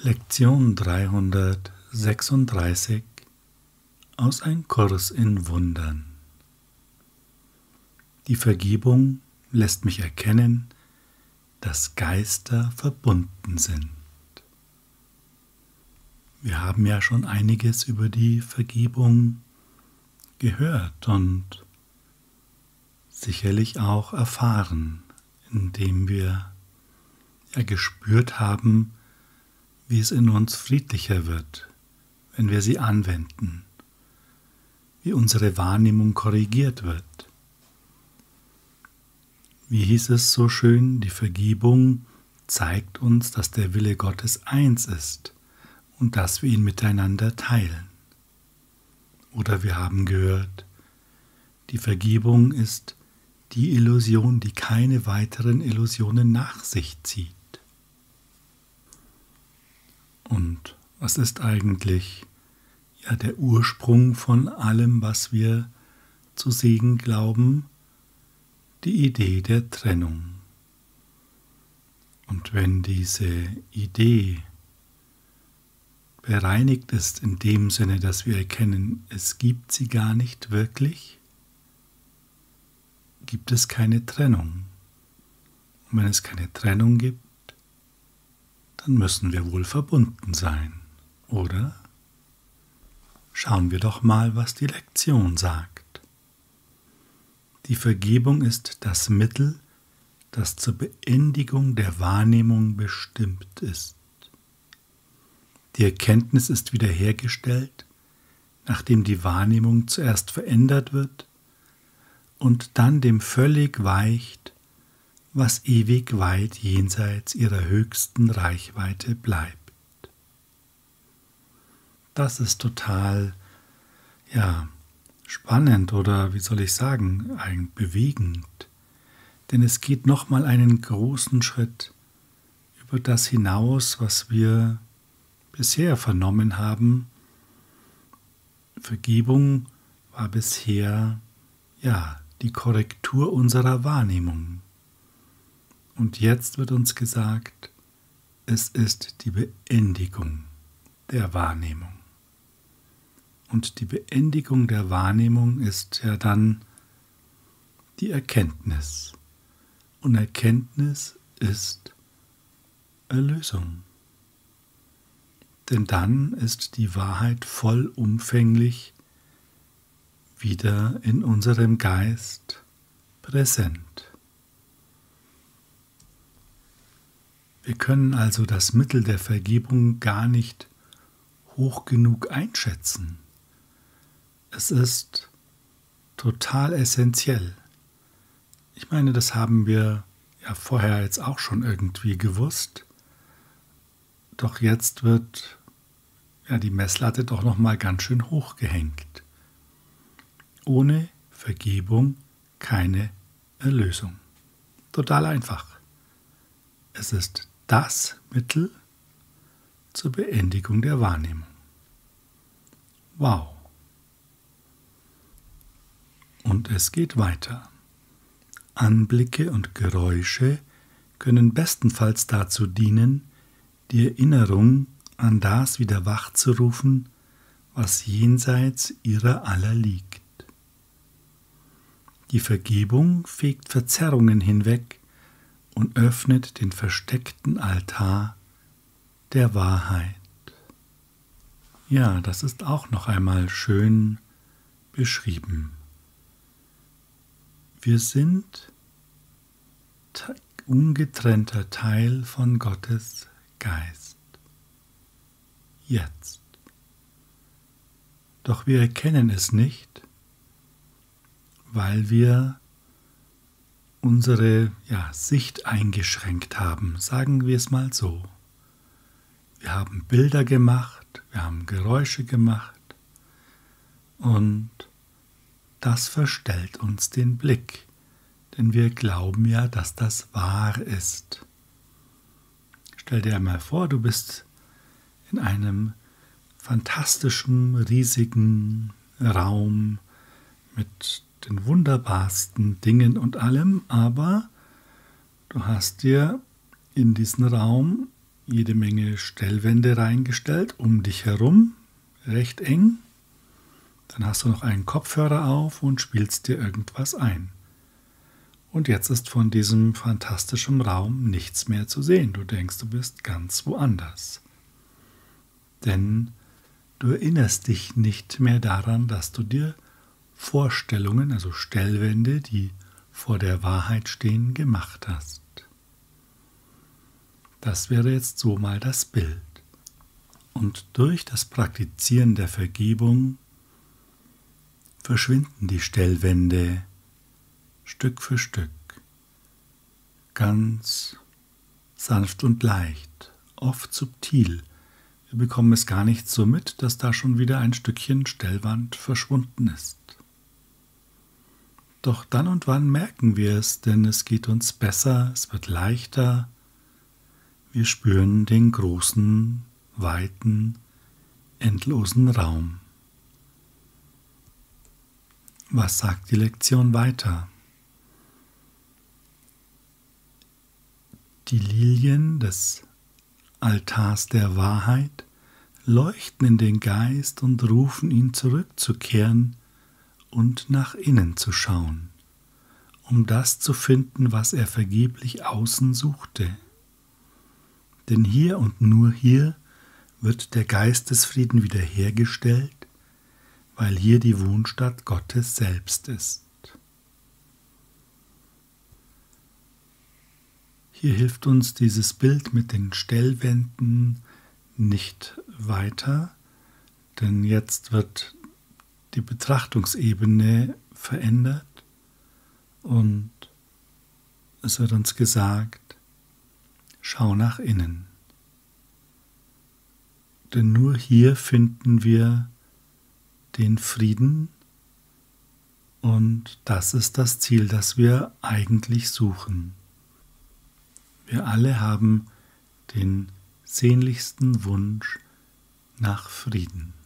Lektion 336 aus Ein Kurs in Wundern. Die Vergebung lässt mich erkennen, dass Geister verbunden sind. Wir haben ja schon einiges über die Vergebung gehört und sicherlich auch erfahren, indem wir ja gespürt haben, wie es in uns friedlicher wird, wenn wir sie anwenden, wie unsere Wahrnehmung korrigiert wird. Wie hieß es so schön, die Vergebung zeigt uns, dass der Wille Gottes eins ist und dass wir ihn miteinander teilen. Oder wir haben gehört, die Vergebung ist die Illusion, die keine weiteren Illusionen nach sich zieht. Und was ist eigentlich ja der Ursprung von allem, was wir zu Segen glauben? Die Idee der Trennung. Und wenn diese Idee bereinigt ist in dem Sinne, dass wir erkennen, es gibt sie gar nicht wirklich, gibt es keine Trennung. Und wenn es keine Trennung gibt, dann müssen wir wohl verbunden sein, oder? Schauen wir doch mal, was die Lektion sagt. Die Vergebung ist das Mittel, das zur Beendigung der Wahrnehmung bestimmt ist. Die Erkenntnis ist wiederhergestellt, nachdem die Wahrnehmung zuerst verändert wird und dann dem völlig weicht, was ewig weit jenseits ihrer höchsten Reichweite bleibt. Das ist total, ja, spannend oder wie soll ich sagen, ein bewegend, denn es geht nochmal einen großen Schritt über das hinaus, was wir bisher vernommen haben. Vergebung war bisher, ja, die Korrektur unserer Wahrnehmung. Und jetzt wird uns gesagt, es ist die Beendigung der Wahrnehmung. Und die Beendigung der Wahrnehmung ist ja dann die Erkenntnis. Und Erkenntnis ist Erlösung. Denn dann ist die Wahrheit vollumfänglich wieder in unserem Geist präsent. Wir können also das Mittel der Vergebung gar nicht hoch genug einschätzen. Es ist total essentiell. Ich meine, das haben wir ja vorher jetzt auch schon irgendwie gewusst. Doch jetzt wird ja die Messlatte doch noch mal ganz schön hoch gehängt. Ohne Vergebung keine Erlösung. Total einfach. Es ist das Mittel zur Beendigung der Wahrnehmung. Wow. Und es geht weiter. Anblicke und Geräusche können bestenfalls dazu dienen, die Erinnerung an das wieder wachzurufen, was jenseits ihrer aller liegt. Die Vergebung fegt Verzerrungen hinweg, und öffnet den versteckten Altar der Wahrheit. Ja, das ist auch noch einmal schön beschrieben. Wir sind ungetrennter Teil von Gottes Geist. Jetzt. Doch wir erkennen es nicht, weil wir unsere ja, Sicht eingeschränkt haben, sagen wir es mal so. Wir haben Bilder gemacht, wir haben Geräusche gemacht und das verstellt uns den Blick, denn wir glauben ja, dass das wahr ist. Stell dir einmal vor, du bist in einem fantastischen, riesigen Raum mit den wunderbarsten Dingen und allem, aber du hast dir in diesen Raum jede Menge Stellwände reingestellt um dich herum, recht eng. Dann hast du noch einen Kopfhörer auf und spielst dir irgendwas ein. Und jetzt ist von diesem fantastischen Raum nichts mehr zu sehen. Du denkst, du bist ganz woanders. Denn du erinnerst dich nicht mehr daran, dass du dir Vorstellungen, also Stellwände, die vor der Wahrheit stehen, gemacht hast. Das wäre jetzt so mal das Bild. Und durch das Praktizieren der Vergebung verschwinden die Stellwände Stück für Stück, ganz sanft und leicht, oft subtil. Wir bekommen es gar nicht so mit, dass da schon wieder ein Stückchen Stellwand verschwunden ist. Doch dann und wann merken wir es, denn es geht uns besser, es wird leichter, wir spüren den großen, weiten, endlosen Raum. Was sagt die Lektion weiter? Die Lilien des Altars der Wahrheit leuchten in den Geist und rufen ihn zurückzukehren und nach innen zu schauen, um das zu finden, was er vergeblich außen suchte denn hier und nur hier wird der Geistesfrieden wiederhergestellt, weil hier die Wohnstatt Gottes selbst ist. Hier hilft uns dieses Bild mit den Stellwänden nicht weiter, denn jetzt wird die Betrachtungsebene verändert und es wird uns gesagt, Schau nach innen. Denn nur hier finden wir den Frieden und das ist das Ziel, das wir eigentlich suchen. Wir alle haben den sehnlichsten Wunsch nach Frieden.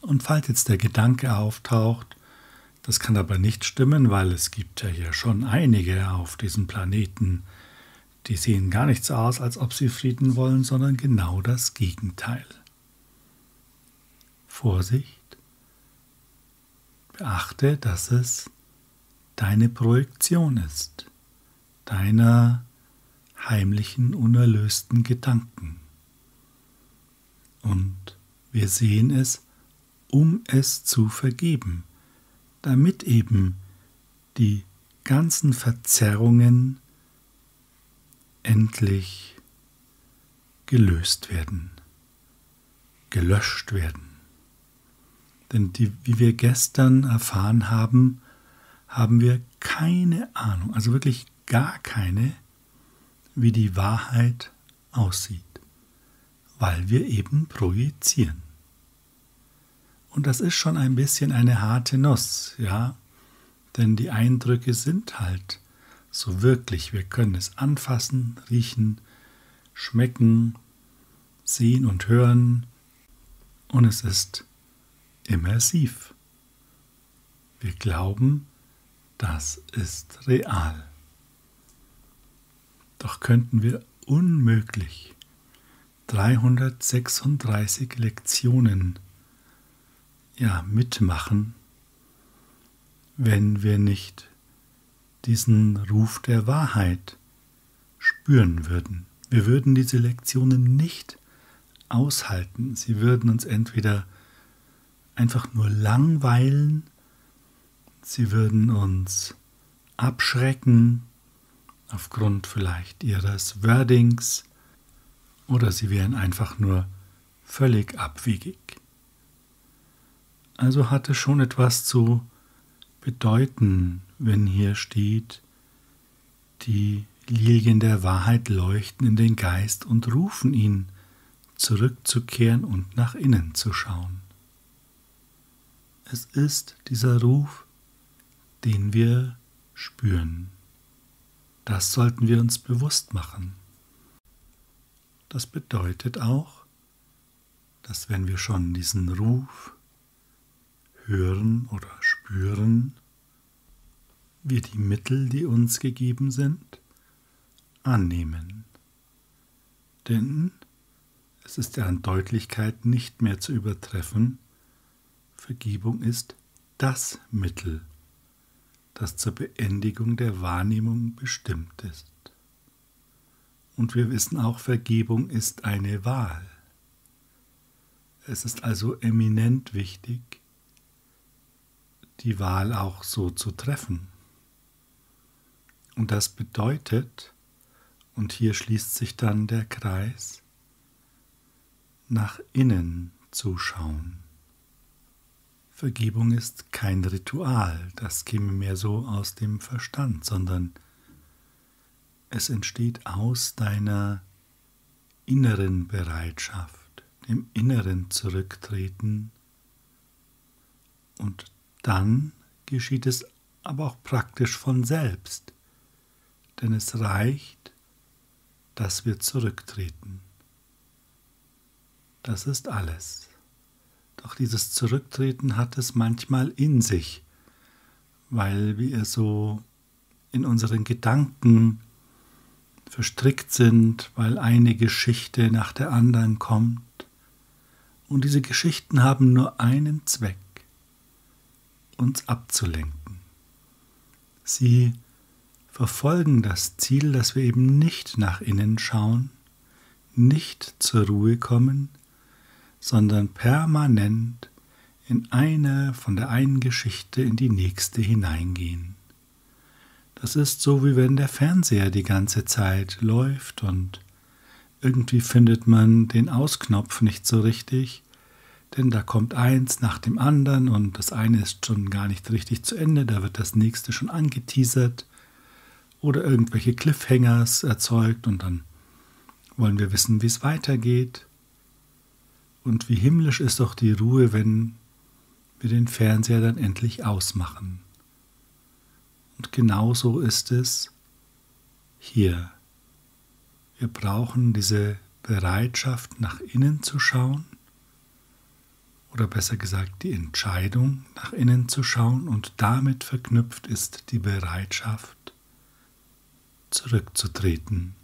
Und falls jetzt der Gedanke auftaucht, das kann aber nicht stimmen, weil es gibt ja hier schon einige auf diesem Planeten, die sehen gar nichts aus, als ob sie Frieden wollen, sondern genau das Gegenteil. Vorsicht! Beachte, dass es deine Projektion ist, deiner heimlichen, unerlösten Gedanken. Und wir sehen es, um es zu vergeben, damit eben die ganzen Verzerrungen endlich gelöst werden, gelöscht werden. Denn die, wie wir gestern erfahren haben, haben wir keine Ahnung, also wirklich gar keine, wie die Wahrheit aussieht, weil wir eben projizieren. Und das ist schon ein bisschen eine harte Nuss, ja, denn die Eindrücke sind halt so wirklich. Wir können es anfassen, riechen, schmecken, sehen und hören und es ist immersiv. Wir glauben, das ist real. Doch könnten wir unmöglich 336 Lektionen ja mitmachen, wenn wir nicht diesen Ruf der Wahrheit spüren würden. Wir würden diese Lektionen nicht aushalten. Sie würden uns entweder einfach nur langweilen, sie würden uns abschrecken aufgrund vielleicht ihres Wordings oder sie wären einfach nur völlig abwegig. Also hat es schon etwas zu bedeuten, wenn hier steht, die Lilien der Wahrheit leuchten in den Geist und rufen ihn, zurückzukehren und nach innen zu schauen. Es ist dieser Ruf, den wir spüren. Das sollten wir uns bewusst machen. Das bedeutet auch, dass wenn wir schon diesen Ruf hören oder spüren, wir die Mittel, die uns gegeben sind, annehmen. Denn es ist ja an Deutlichkeit nicht mehr zu übertreffen, Vergebung ist das Mittel, das zur Beendigung der Wahrnehmung bestimmt ist. Und wir wissen auch, Vergebung ist eine Wahl. Es ist also eminent wichtig, die Wahl auch so zu treffen. Und das bedeutet, und hier schließt sich dann der Kreis, nach innen zu schauen. Vergebung ist kein Ritual, das käme mehr so aus dem Verstand, sondern es entsteht aus deiner inneren Bereitschaft, dem inneren Zurücktreten und dann geschieht es aber auch praktisch von selbst, denn es reicht, dass wir zurücktreten. Das ist alles. Doch dieses Zurücktreten hat es manchmal in sich, weil wir so in unseren Gedanken verstrickt sind, weil eine Geschichte nach der anderen kommt. Und diese Geschichten haben nur einen Zweck, uns abzulenken. Sie verfolgen das Ziel, dass wir eben nicht nach innen schauen, nicht zur Ruhe kommen, sondern permanent in eine von der einen Geschichte in die nächste hineingehen. Das ist so, wie wenn der Fernseher die ganze Zeit läuft und irgendwie findet man den Ausknopf nicht so richtig, denn da kommt eins nach dem anderen und das eine ist schon gar nicht richtig zu Ende, da wird das nächste schon angeteasert oder irgendwelche Cliffhangers erzeugt und dann wollen wir wissen, wie es weitergeht. Und wie himmlisch ist doch die Ruhe, wenn wir den Fernseher dann endlich ausmachen. Und genauso ist es hier. Wir brauchen diese Bereitschaft, nach innen zu schauen, oder besser gesagt die Entscheidung, nach innen zu schauen, und damit verknüpft ist die Bereitschaft, zurückzutreten,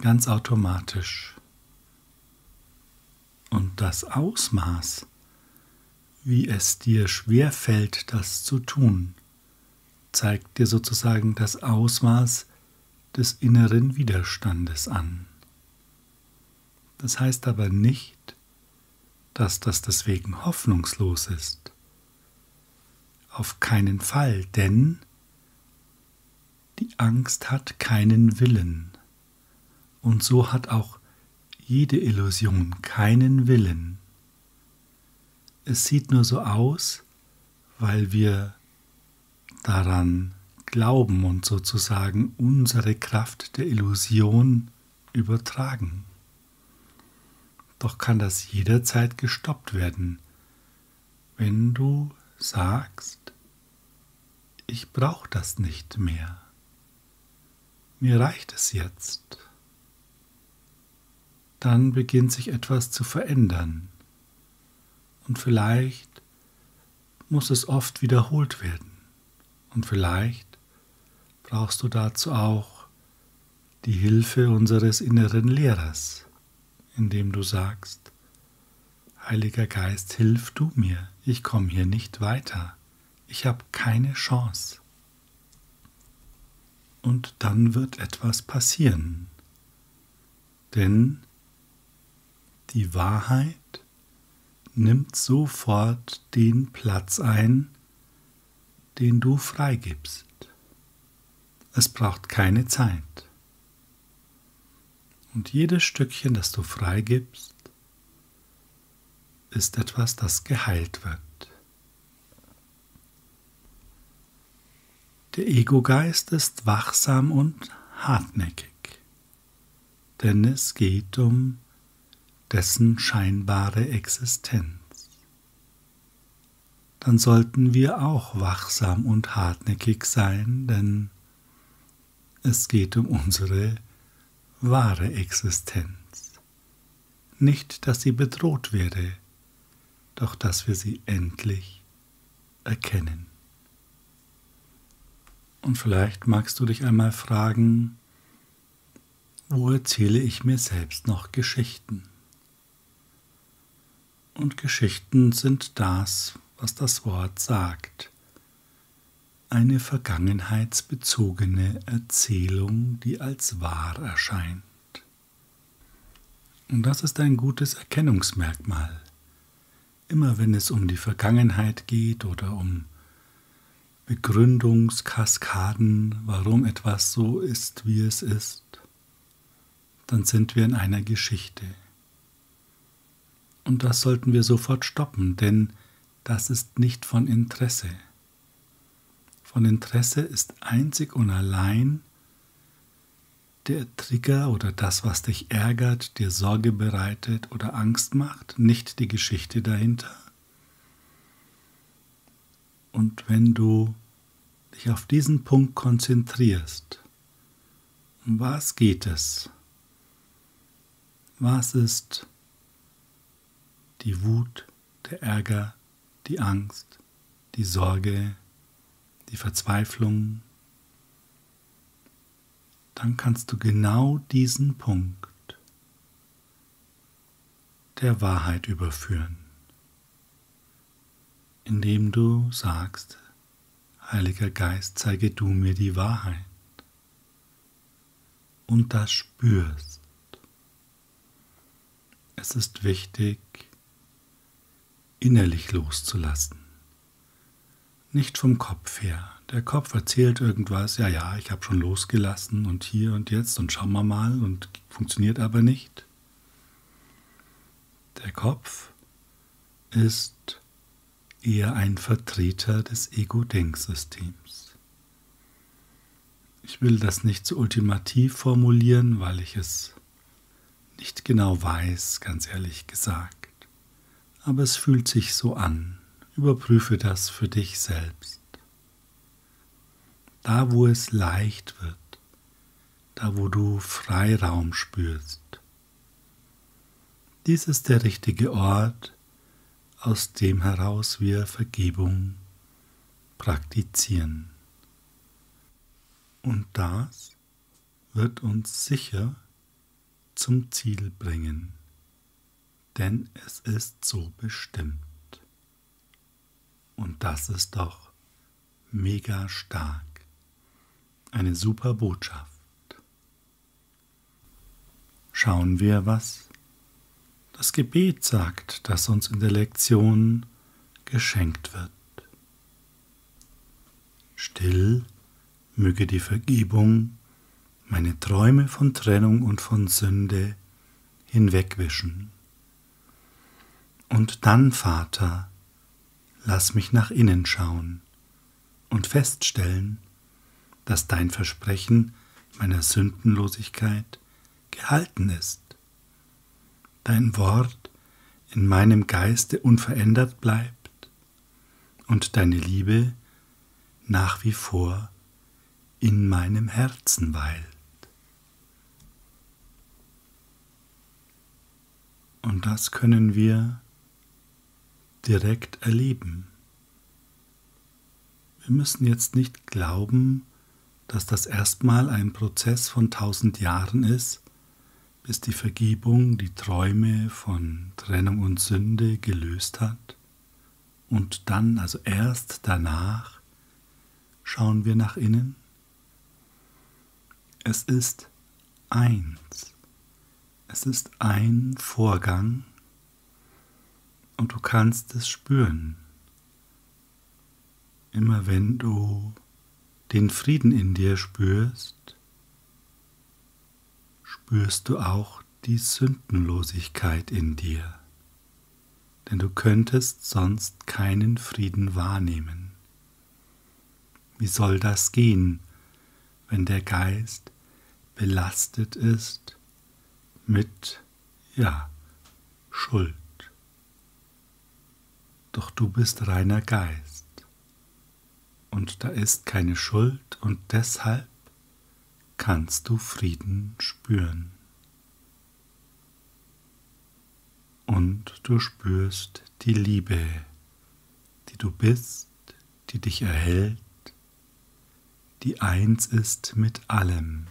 ganz automatisch. Und das Ausmaß, wie es dir schwerfällt, das zu tun, zeigt dir sozusagen das Ausmaß des inneren Widerstandes an. Das heißt aber nicht, dass das deswegen hoffnungslos ist. Auf keinen Fall, denn die Angst hat keinen Willen. Und so hat auch jede Illusion keinen Willen. Es sieht nur so aus, weil wir daran glauben und sozusagen unsere Kraft der Illusion übertragen. Doch kann das jederzeit gestoppt werden, wenn du sagst, ich brauche das nicht mehr. Mir reicht es jetzt. Dann beginnt sich etwas zu verändern und vielleicht muss es oft wiederholt werden. Und vielleicht brauchst du dazu auch die Hilfe unseres inneren Lehrers, indem du sagst, Heiliger Geist, hilf du mir, ich komme hier nicht weiter, ich habe keine Chance. Und dann wird etwas passieren, denn die Wahrheit nimmt sofort den Platz ein, den du freigibst. Es braucht keine Zeit. Und jedes Stückchen, das du freigibst, ist etwas, das geheilt wird. Der Ego-Geist ist wachsam und hartnäckig, denn es geht um dessen scheinbare Existenz dann sollten wir auch wachsam und hartnäckig sein, denn es geht um unsere wahre Existenz. Nicht, dass sie bedroht werde, doch dass wir sie endlich erkennen. Und vielleicht magst du dich einmal fragen, wo erzähle ich mir selbst noch Geschichten? Und Geschichten sind das, was das Wort sagt. Eine vergangenheitsbezogene Erzählung, die als wahr erscheint. Und das ist ein gutes Erkennungsmerkmal. Immer wenn es um die Vergangenheit geht oder um Begründungskaskaden, warum etwas so ist, wie es ist, dann sind wir in einer Geschichte. Und das sollten wir sofort stoppen, denn das ist nicht von Interesse. Von Interesse ist einzig und allein der Trigger oder das, was dich ärgert, dir Sorge bereitet oder Angst macht, nicht die Geschichte dahinter. Und wenn du dich auf diesen Punkt konzentrierst, um was geht es? Was ist die Wut, der Ärger, die Angst, die Sorge, die Verzweiflung, dann kannst du genau diesen Punkt der Wahrheit überführen, indem du sagst, Heiliger Geist, zeige du mir die Wahrheit und das spürst. Es ist wichtig, innerlich loszulassen, nicht vom Kopf her. Der Kopf erzählt irgendwas, ja, ja, ich habe schon losgelassen und hier und jetzt und schauen wir mal und funktioniert aber nicht. Der Kopf ist eher ein Vertreter des Ego-Denksystems. Ich will das nicht so ultimativ formulieren, weil ich es nicht genau weiß, ganz ehrlich gesagt aber es fühlt sich so an. Überprüfe das für dich selbst. Da, wo es leicht wird, da, wo du Freiraum spürst. Dies ist der richtige Ort, aus dem heraus wir Vergebung praktizieren. Und das wird uns sicher zum Ziel bringen denn es ist so bestimmt. Das ist doch mega stark. Eine super Botschaft. Schauen wir, was das Gebet sagt, das uns in der Lektion geschenkt wird. Still möge die Vergebung meine Träume von Trennung und von Sünde hinwegwischen. Und dann, Vater, lass mich nach innen schauen und feststellen, dass dein Versprechen meiner Sündenlosigkeit gehalten ist, dein Wort in meinem Geiste unverändert bleibt und deine Liebe nach wie vor in meinem Herzen weilt. Und das können wir direkt erleben. Wir müssen jetzt nicht glauben, dass das erstmal ein Prozess von tausend Jahren ist, bis die Vergebung die Träume von Trennung und Sünde gelöst hat. Und dann, also erst danach, schauen wir nach innen. Es ist eins. Es ist ein Vorgang, und du kannst es spüren. Immer wenn du den Frieden in dir spürst, spürst du auch die Sündenlosigkeit in dir, denn du könntest sonst keinen Frieden wahrnehmen. Wie soll das gehen, wenn der Geist belastet ist mit, ja, Schuld? Doch du bist reiner Geist und da ist keine Schuld und deshalb kannst du Frieden spüren. Und du spürst die Liebe, die du bist, die dich erhält, die eins ist mit allem.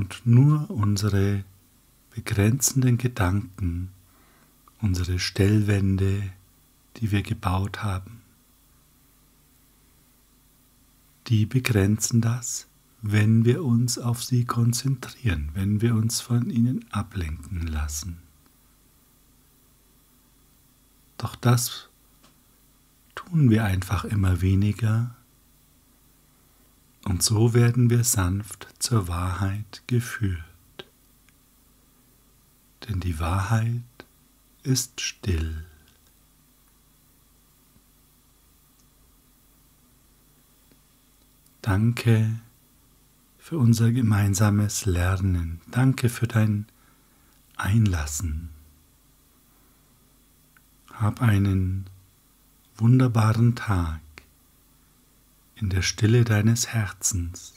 und nur unsere begrenzenden Gedanken, unsere Stellwände, die wir gebaut haben, die begrenzen das, wenn wir uns auf sie konzentrieren, wenn wir uns von ihnen ablenken lassen. Doch das tun wir einfach immer weniger und so werden wir sanft zur Wahrheit geführt. Denn die Wahrheit ist still. Danke für unser gemeinsames Lernen. Danke für dein Einlassen. Hab einen wunderbaren Tag in der Stille deines Herzens.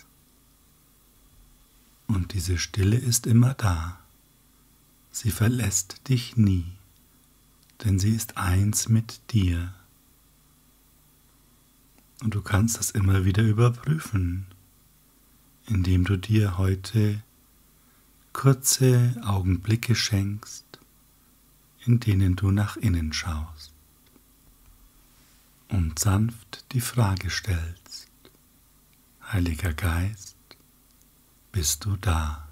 Und diese Stille ist immer da. Sie verlässt dich nie, denn sie ist eins mit dir. Und du kannst das immer wieder überprüfen, indem du dir heute kurze Augenblicke schenkst, in denen du nach innen schaust und sanft die Frage stellst, Heiliger Geist, bist du da?